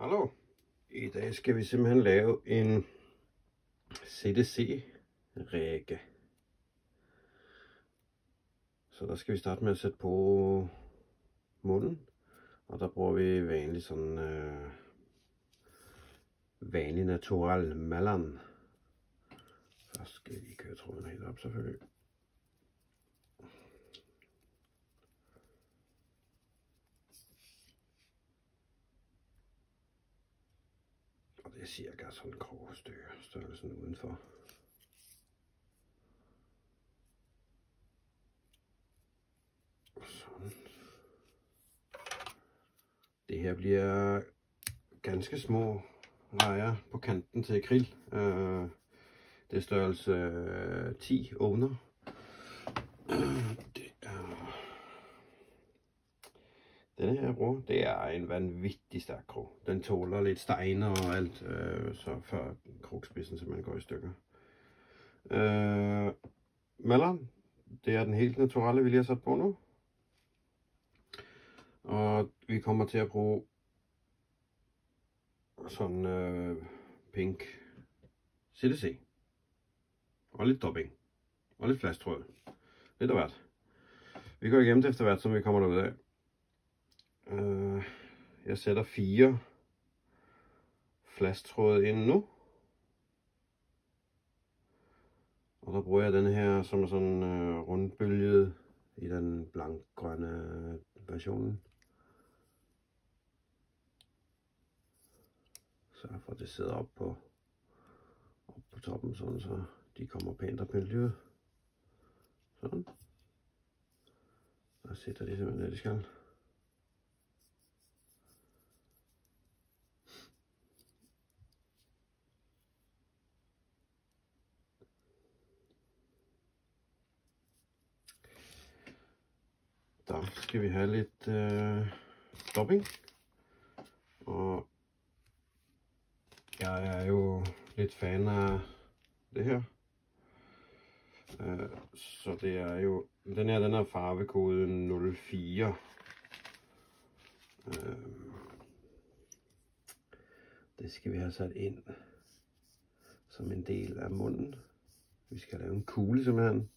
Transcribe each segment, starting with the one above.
Hallo. I dag skal vi simpelthen lave en CDC-række. Så der skal vi starte med at sætte på munden. Og der bruger vi vanlig sådan øh, vanlig natural malan. Først skal vi køre tråden helt op selvfølgelig. Og det er cirka sådan en krogstykke størrelsen udenfor. Sådan. Det her bliver ganske små rejer på kanten til akryl. Øh, det er størrelse øh, 10 under. Det er den her bro, det er en vanvittig stærk krog. Den tåler lidt steiner og alt, øh, så før krogspidsen simpelthen går i stykker. Øh, Malleren, det er den helt naturelle, vi lige har sat på nu. Og vi kommer til at bruge sådan øh, pink CDC. Og lidt dobbing. Og lidt flasktråd. Lidt af hvert. Vi går igennem det efter hvert, som vi kommer derud af. Øh, jeg sætter fire flasktråde ind nu. Og der bruger jeg den her, som sådan øh, rundbølget i den blankgrønne versionen. Så for det sidder op på, op på toppen, sådan så de kommer pænt op miljøet. Sådan. Så sætter de simpelthen det, de skal. Der skal vi have lidt øh, dopping. Og jeg er jo lidt fan af det her. Øh, så det er jo, den her den er farvekode 04. Øh, det skal vi have sat ind som en del af munden. Vi skal lave en kugle simpelthen.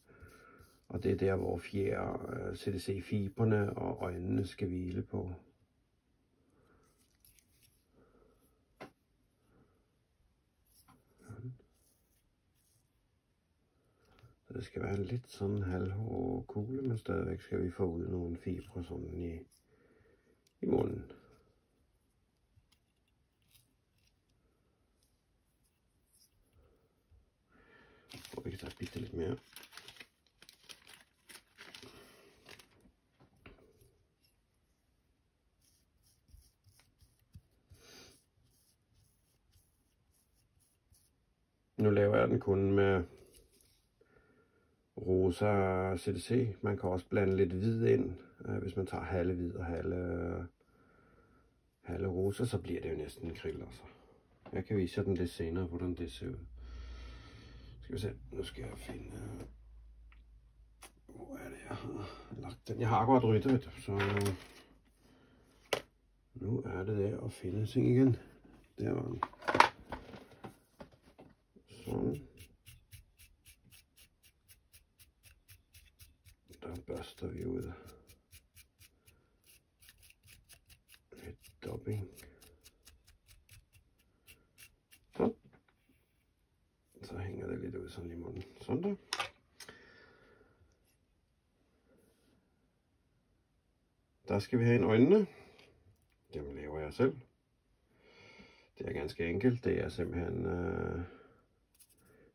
Og det er der, hvor fjerde øh, CDC-fiberne og øjnene skal hvile på. Så det skal være en lidt sådan halvhård kugle, men stadigvæk skal vi få ud nogle fibre sådan i, i munden. Og vi kan tage bitte lidt mere. Nu laver jeg den kun med rosa CDC. Man kan også blande lidt hvid ind. Øh, hvis man tager halve hvid og halve, halve rosa, så bliver det jo næsten en krill. Altså. Jeg kan vise jer den lidt senere, hvordan det ser ud. Skal vi se, nu skal jeg finde... Hvor er det, jeg har lagt den? Jeg har akkurat ryddet, så nu er det der at finde ting igen. Der var den. Sådan. Der børster vi ud. Lidt dobbing. Så. Så hænger det lidt ud sådan i munden. Sådan der. Der skal vi have en øjnene. Dem laver jeg selv. Det er ganske enkelt. Det er simpelthen... Øh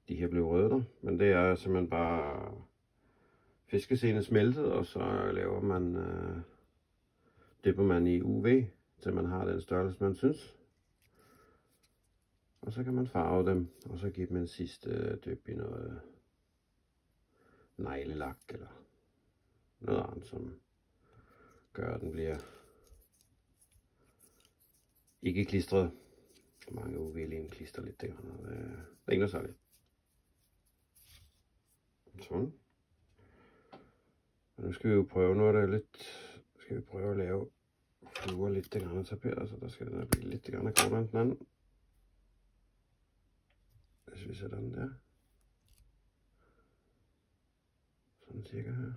de her blev rødder, men det er simpelthen bare fiskesene smeltet, og så laver man, øh, dipper man i UV, til man har den størrelse, man synes. Og så kan man farve dem, og så give dem en sidste øh, i noget neglelak, eller noget andet, som gør, at den bliver ikke klistret. Mange UV-len klister lidt der, øh, det er ikke noget særligt. Sådan. Og nu skal vi jo prøve noget, der er lidt... Skal vi prøve at lave fluer lidt det grann taperet, så altså, der skal den blive lidt grann kortere end den anden. Hvis vi sætter den der. Sådan cirka her.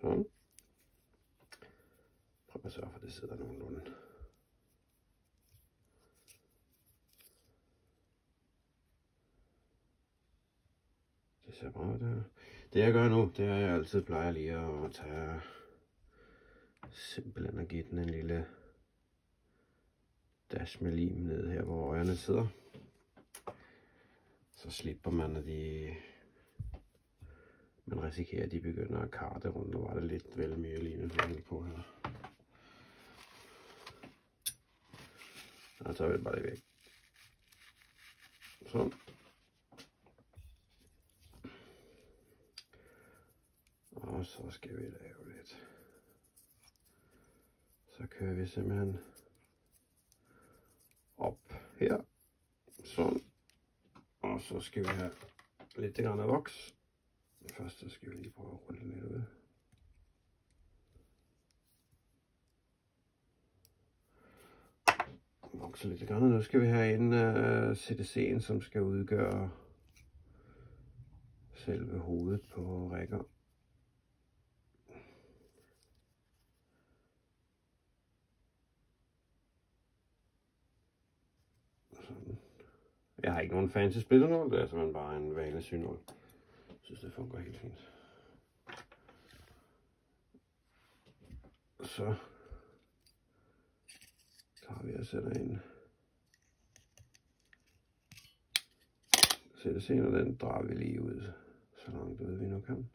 Sådan og sørge for, at det sidder nogenlunde. Det ser bra ud der. Det jeg gør nu, det er, at jeg altid plejer lige at tage simpelthen at give den en lille dash med lim ned her, hvor øjerne sidder. Så slipper man, at de man risikerer, at de begynder at karte rundt. Nu var det lidt vel mye line på her. Og så er det bare det væk. Sådan. Og så skal vi lave lidt. Så kører vi simpelthen op her. Sådan. Og så skal vi have lidt grann af voks. Først så skal vi lige prøve at rulle den lidt ud. Vokse lidt grann. Nu skal vi have en uh, CDC'en, som skal udgøre selve hovedet på rækker. Sådan. Jeg har ikke nogen fancy splitternål, det er simpelthen bare en vanlig synål. Jeg synes, det fungerer helt fint. Så tager vi og sætter en CDC, senere, den drejer vi lige ud, så langt ud vi nu kan.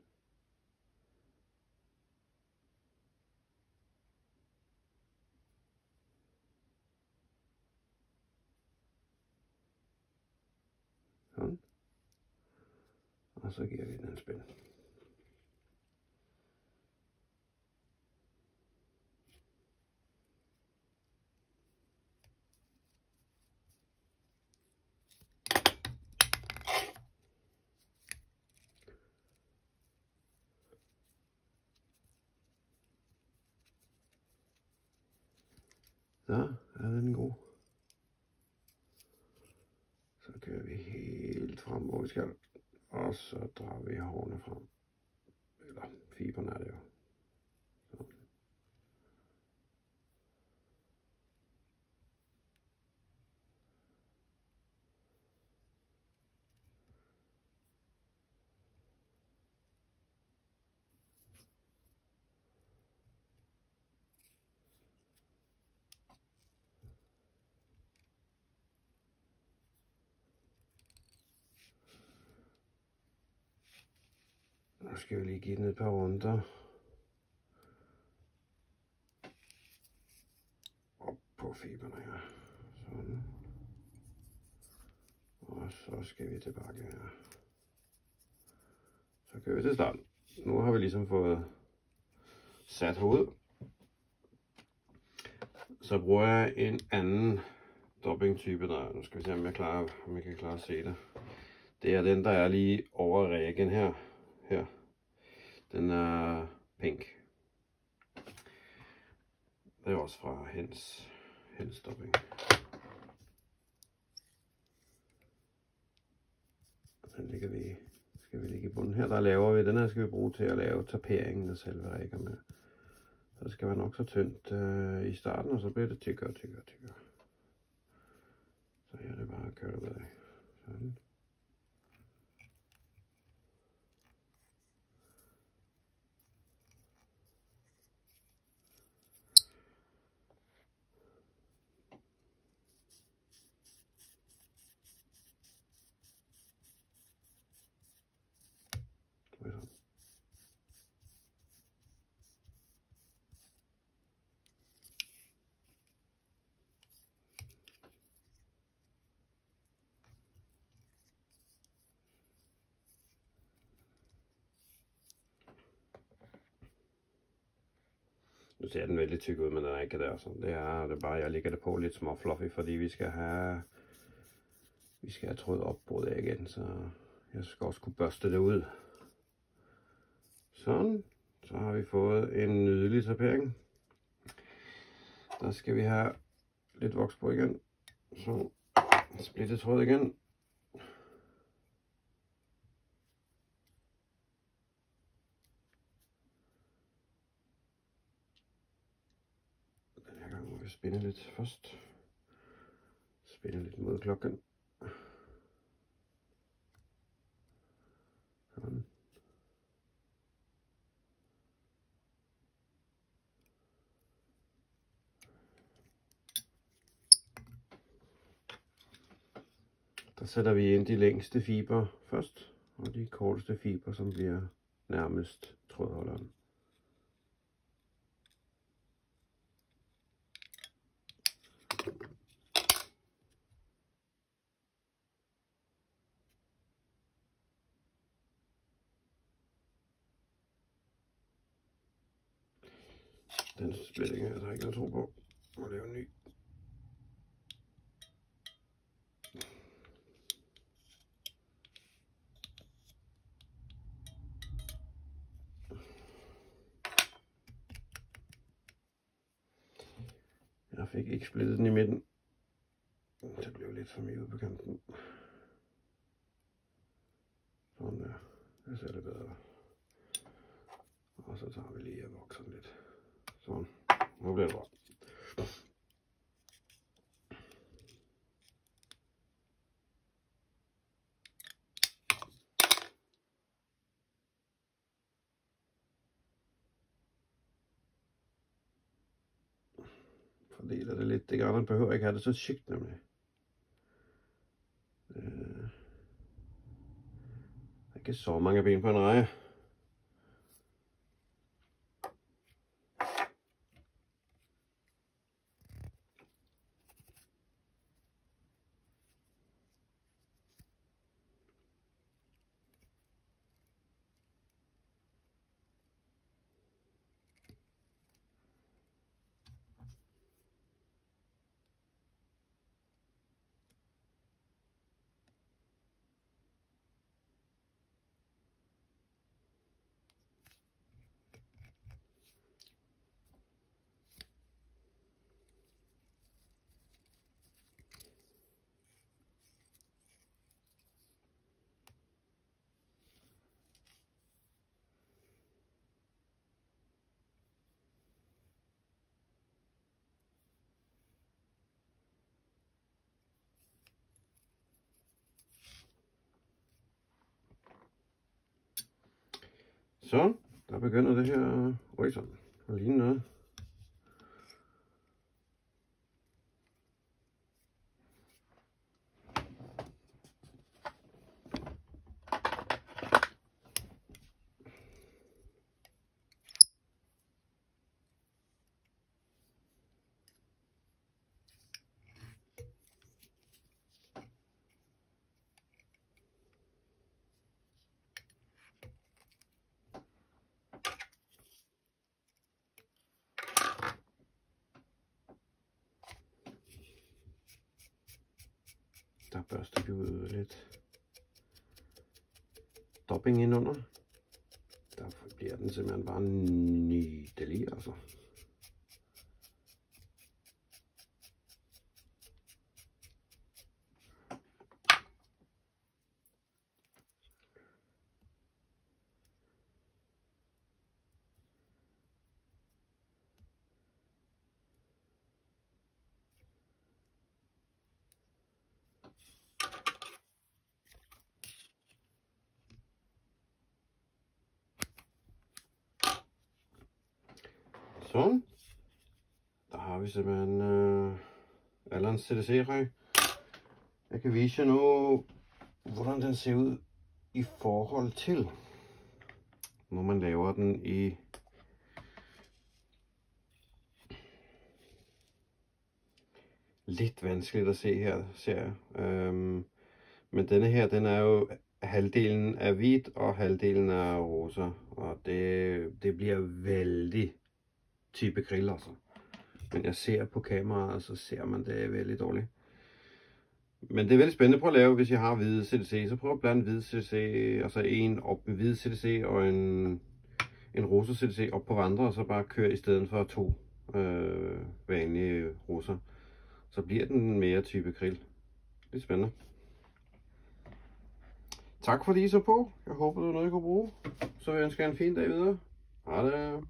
Sådan. Og så giver vi den en spænd. Så er den god. Så kører vi helt frem, hvor vi skal. Og så drager vi hårene frem. Eller fiberne er det jo. Nu skal vi lige give den et par runder. Op på fiberne her. Sådan. Og så skal vi tilbage her. Så kører vi til start. Nu har vi ligesom fået sat hovedet. Så bruger jeg en anden doppingtype der. Nu skal vi se om jeg, klarer, om jeg kan klare at se det. Det er den der er lige over rækken her her. Den er pink. Det er også fra hens, hens stopping. Den ligger vi, skal vi ligge i bunden her. Der laver vi, den her skal vi bruge til at lave taperingen af selve rækker med. Så det skal være nok så tyndt øh, i starten, og så bliver det tykkere og tykkere og tykkere. Så her er det bare at køre det af. Sådan. Nu ser den veldig tyk ud, men den er ikke der. Så det er det er bare, jeg lægger det på lidt små fluffy, fordi vi skal have, vi skal have tråd op på det igen, så jeg skal også kunne børste det ud. Sådan, så har vi fået en nydelig tapering. Der skal vi have lidt voks på igen. Så splittet tråd igen. Den her gang må vi spænde lidt først. Spænde lidt mod klokken. Sådan. Der sætter vi ind de længste fiber først, og de korteste fiber, som bliver nærmest trådholderen. Den splitting her, altså, der er ikke noget tro på. Må lave en ny. Jeg fik ikke splittet den i midten. Det blev lidt for mye ude på kanten. Sådan der. Det ser lidt bedre. Og så tager vi lige og vokser lidt. Sådan. Nu bliver det bra. Fordeler det lidt. Det gerne behøver ikke have det så tykt nemlig. Øh. Der er ikke så mange ben på en række. Så, der begynder det her Oj, sådan, at ligne noget. Der børster vi ud lidt dopping indunder. Der bliver den simpelthen bare nydelig, altså. Sådan. Der har vi simpelthen øh, Allans CDC-røg. Jeg kan vise jer nu, hvordan den ser ud i forhold til, når man laver den i lidt vanskeligt at se her, ser jeg. Øhm, men denne her, den er jo halvdelen er hvid, og halvdelen er rosa, og det, det bliver vældig type grill altså. Men jeg ser på kameraet, så ser man det veldig dårligt. Men det er veldig spændende. Prøv at lave, hvis jeg har hvide CDC, så prøv at blande hvide CDC, altså en op med hvide CDC og en, en rosa CDC op på vandre, og så bare køre i stedet for to øh, vanlige roser. Så bliver den mere type grill. Det er spændende. Tak fordi I så på. Jeg håber, det var noget, I kunne bruge. Så vil jeg ønske jer en fin dag videre. Hej det.